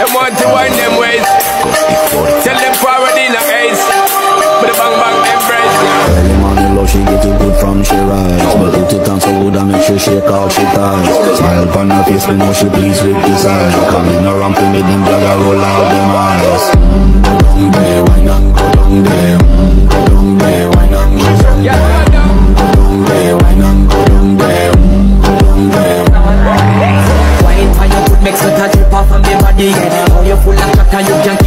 Them want to wind them ways. Tell them forward in a ace. But the bang bang embrace. Love, she get it good from she rise But put it on so good and make sure shake out she ties Smile upon her face, we know she pleased with this eyes Coming around Makes me touch you off of me body, yeah. Oh, you're full of cock and you can't